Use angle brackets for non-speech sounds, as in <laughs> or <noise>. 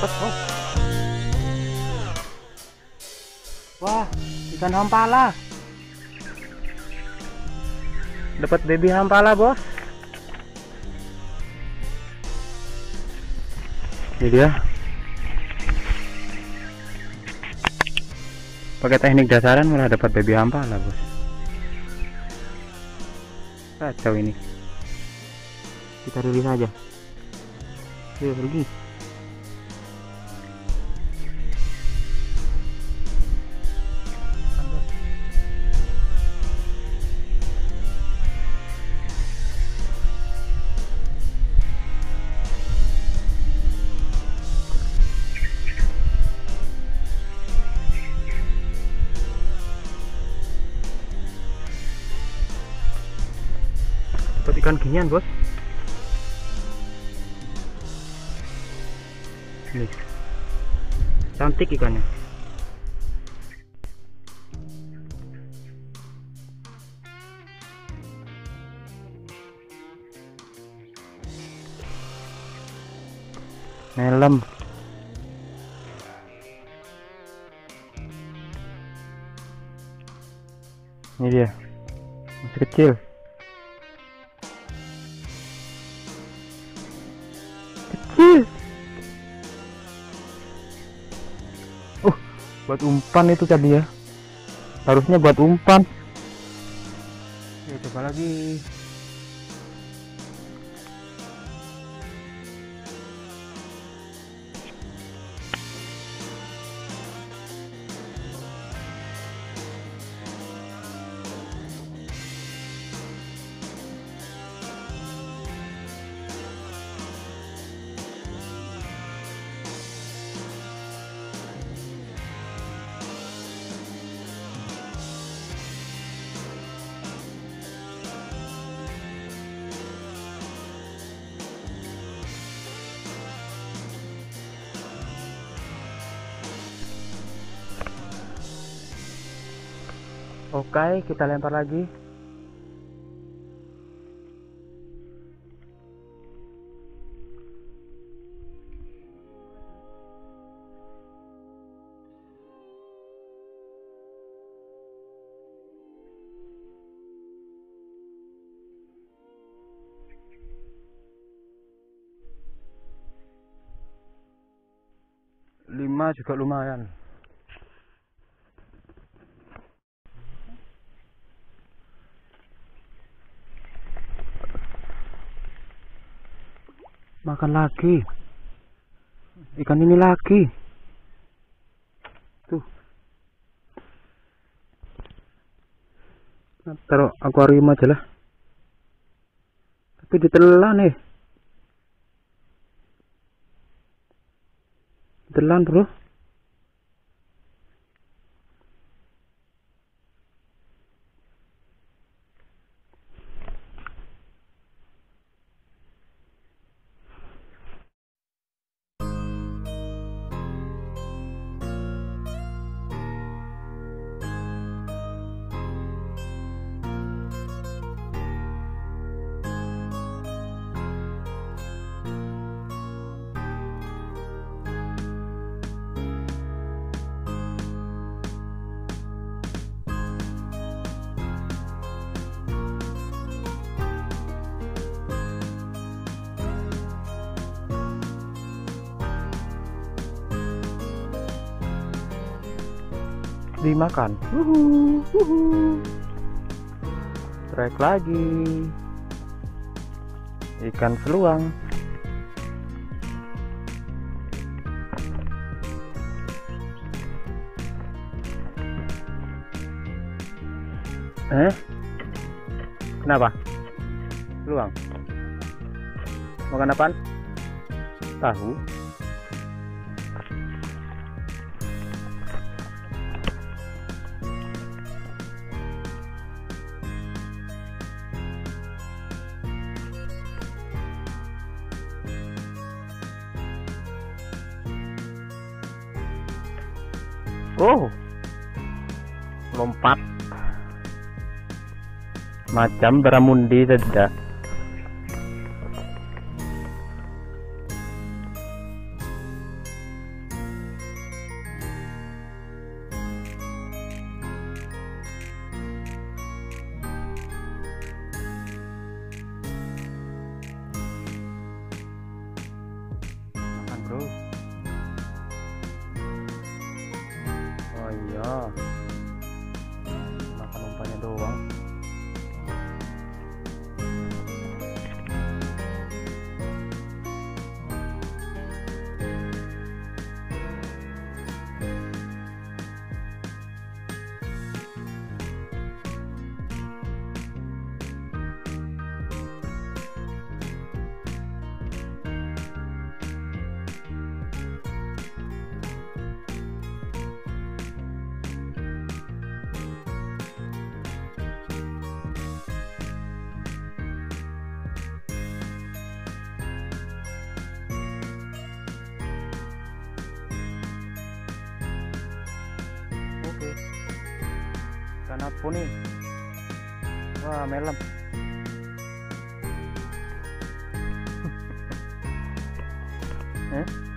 cepet bos <laughs> wah ikan hampala. Dapat baby hampala bos. Ini dia. Pakai teknik dasaran malah dapat baby hampala bos. Kacau ini. Kita rilis aja. Yuk pergi. Ikan ginian bos. Ini. Cantik ikannya. Nelem ini dia. Masih kecil buat umpan itu tadi ya. Harusnya buat umpan. Ya coba lagi Oke, kita lempar lagi. Lima juga lumayan. Makan lagi. Ikan ini lagi. Tuh. Nah, taruh akuarium aja lah. Tapi ditelan nih. Ditelan bro dimakan. Wuhu. trek lagi. Ikan seluang. Eh? Kenapa? Seluang. Makan apaan? Tahu Oh. lompat. Macam beramundi saja makan bro. 啊 apa nih wah melem. <laughs> Eh